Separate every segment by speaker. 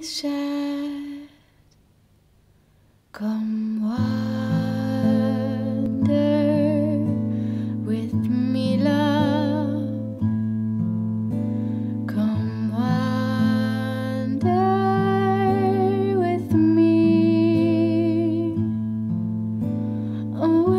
Speaker 1: he Come wander with me, love. Come wander with me away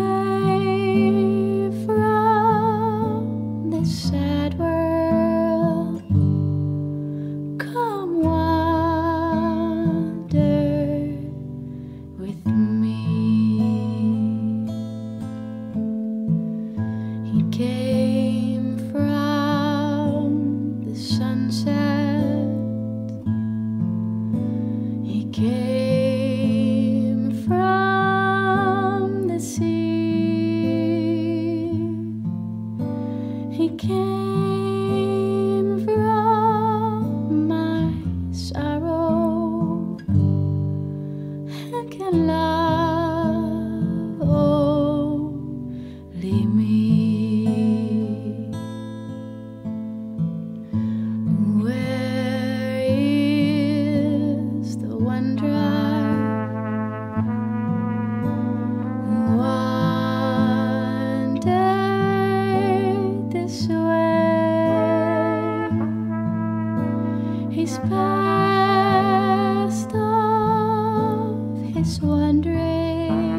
Speaker 1: with me. He came from the sunset. He came from the sea. He came He's passed off his wandering